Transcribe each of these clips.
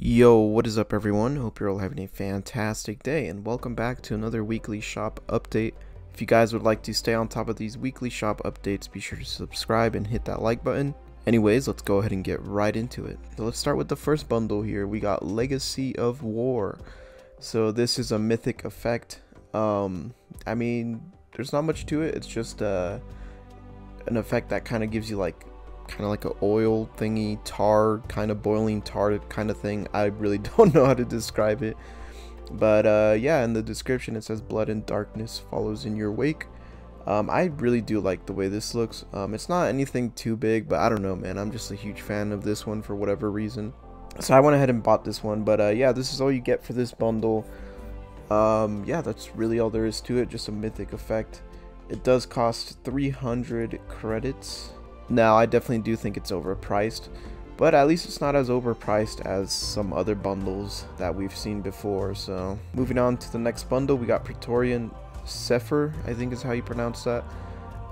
Yo, what is up everyone? Hope you're all having a fantastic day and welcome back to another weekly shop update. If you guys would like to stay on top of these weekly shop updates, be sure to subscribe and hit that like button. Anyways, let's go ahead and get right into it. So let's start with the first bundle here. We got Legacy of War. So this is a mythic effect. Um, I mean, there's not much to it. It's just uh, an effect that kind of gives you like kind of like a oil thingy, tar, kind of boiling tar kind of thing. I really don't know how to describe it. But uh, yeah, in the description it says blood and darkness follows in your wake. Um, I really do like the way this looks. Um, it's not anything too big, but I don't know, man. I'm just a huge fan of this one for whatever reason. So I went ahead and bought this one. But uh, yeah, this is all you get for this bundle. Um, yeah, that's really all there is to it. Just a mythic effect. It does cost 300 credits. Now, I definitely do think it's overpriced, but at least it's not as overpriced as some other bundles that we've seen before. So, moving on to the next bundle, we got Praetorian Zephyr, I think is how you pronounce that.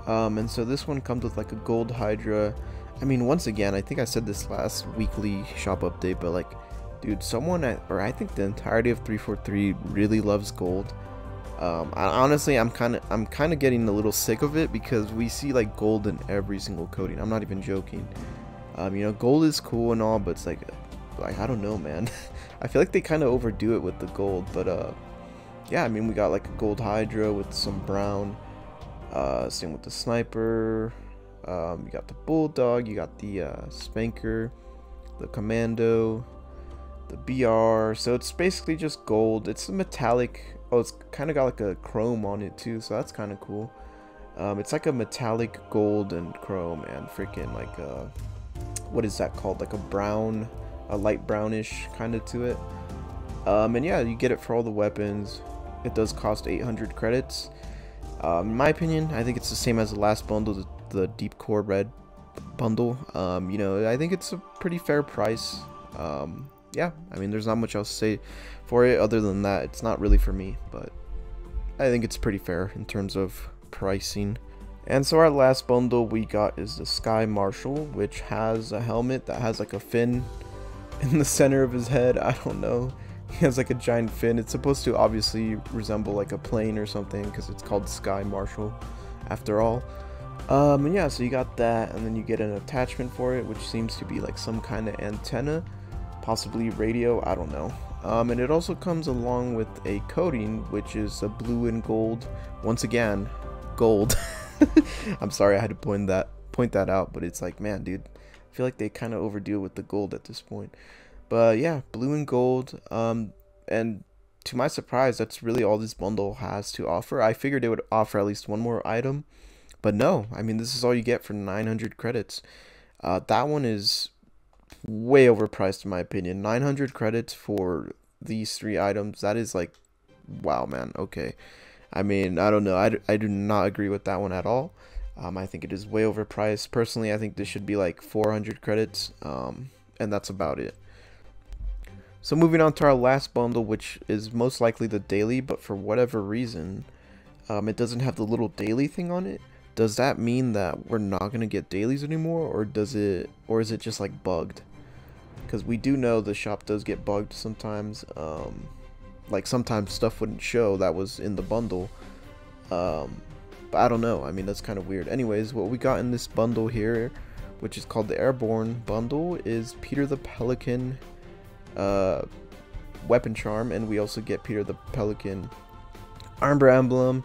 Um, and so this one comes with like a gold Hydra. I mean, once again, I think I said this last weekly shop update, but like, dude, someone at, or I think the entirety of 343 really loves gold. Um, I, honestly, I'm kind of I'm kind of getting a little sick of it because we see like gold in every single coating. I'm not even joking. Um, you know, gold is cool and all, but it's like, like I don't know, man. I feel like they kind of overdo it with the gold, but uh, yeah. I mean, we got like a gold Hydra with some brown. Uh, same with the sniper. Um, you got the bulldog. You got the uh, spanker, the commando, the BR. So it's basically just gold. It's a metallic Oh, it's kind of got like a chrome on it too, so that's kind of cool. Um, it's like a metallic gold and chrome and freaking like a, uh, what is that called? Like a brown, a light brownish kind of to it. Um, and yeah, you get it for all the weapons. It does cost 800 credits. Um, in my opinion, I think it's the same as the last bundle, the, the Deep Core Red bundle. Um, you know, I think it's a pretty fair price. Um, yeah, I mean, there's not much else to say for it other than that. It's not really for me, but I think it's pretty fair in terms of pricing. And so our last bundle we got is the Sky Marshal, which has a helmet that has like a fin in the center of his head. I don't know. He has like a giant fin. It's supposed to obviously resemble like a plane or something because it's called Sky Marshal after all. Um, and yeah, so you got that, and then you get an attachment for it, which seems to be like some kind of antenna possibly radio, I don't know. Um, and it also comes along with a coating, which is a blue and gold. Once again, gold. I'm sorry I had to point that point that out, but it's like, man, dude, I feel like they kind of overdo with the gold at this point. But yeah, blue and gold. Um, and to my surprise, that's really all this bundle has to offer. I figured it would offer at least one more item, but no. I mean, this is all you get for 900 credits. Uh, that one is way overpriced in my opinion. 900 credits for these three items. That is like, wow, man. Okay. I mean, I don't know. I, I do not agree with that one at all. Um, I think it is way overpriced. Personally, I think this should be like 400 credits. Um, and that's about it. So moving on to our last bundle, which is most likely the daily, but for whatever reason, um, it doesn't have the little daily thing on it does that mean that we're not going to get dailies anymore or does it or is it just like bugged? Because we do know the shop does get bugged sometimes um, like sometimes stuff wouldn't show that was in the bundle um, but I don't know. I mean that's kind of weird. Anyways what we got in this bundle here which is called the airborne bundle is Peter the Pelican uh, weapon charm and we also get Peter the Pelican armor emblem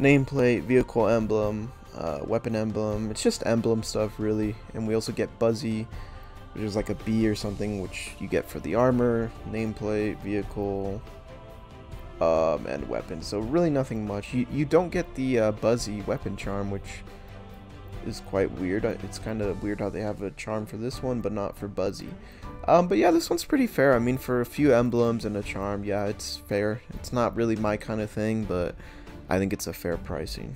nameplate, vehicle emblem, uh, weapon emblem. It's just emblem stuff, really. And we also get Buzzy, which is like a bee or something, which you get for the armor, nameplate, vehicle, um, and weapon. So really nothing much. You, you don't get the uh, Buzzy weapon charm, which is quite weird. It's kind of weird how they have a charm for this one, but not for Buzzy. Um, but yeah, this one's pretty fair. I mean, for a few emblems and a charm, yeah, it's fair. It's not really my kind of thing, but I think it's a fair pricing.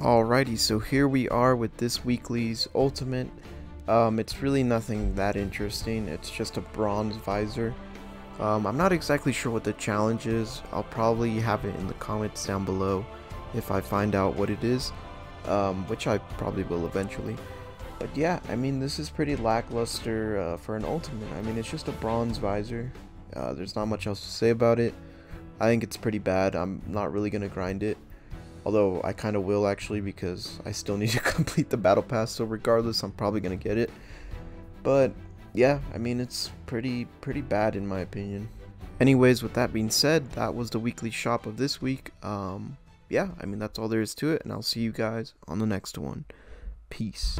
Alrighty, so here we are with this weekly's ultimate. Um, it's really nothing that interesting. It's just a bronze visor. Um, I'm not exactly sure what the challenge is. I'll probably have it in the comments down below if I find out what it is, um, which I probably will eventually. but yeah, I mean, this is pretty lackluster uh, for an ultimate. I mean, it's just a bronze visor. Uh, there's not much else to say about it. I think it's pretty bad. I'm not really going to grind it. Although I kind of will actually because I still need to complete the battle pass. So regardless, I'm probably going to get it. But yeah, I mean, it's pretty, pretty bad in my opinion. Anyways, with that being said, that was the weekly shop of this week. Um, yeah, I mean, that's all there is to it. And I'll see you guys on the next one. Peace.